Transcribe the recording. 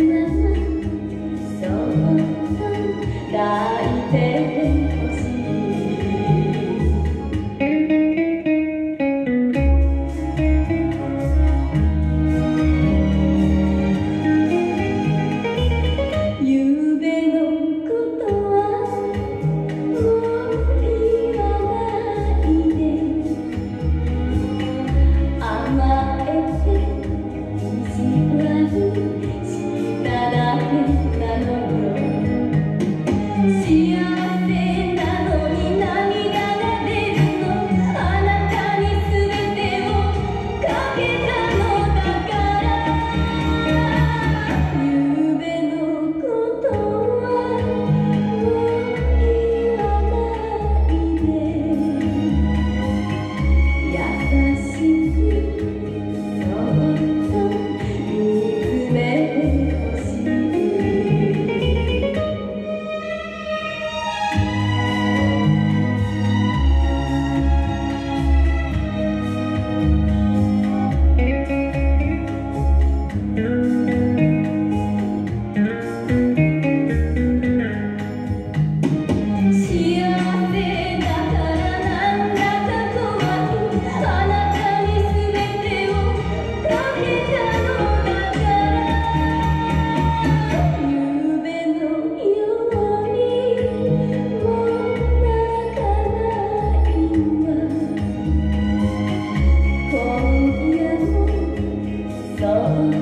in the go.